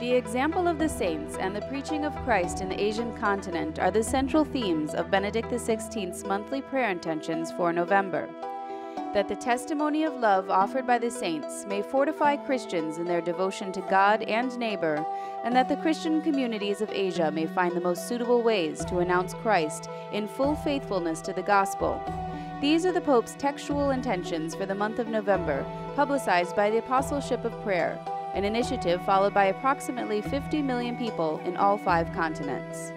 The example of the saints and the preaching of Christ in the Asian continent are the central themes of Benedict XVI's monthly prayer intentions for November. That the testimony of love offered by the saints may fortify Christians in their devotion to God and neighbor, and that the Christian communities of Asia may find the most suitable ways to announce Christ in full faithfulness to the gospel. These are the Pope's textual intentions for the month of November, publicized by the Apostleship of Prayer, an initiative followed by approximately 50 million people in all five continents.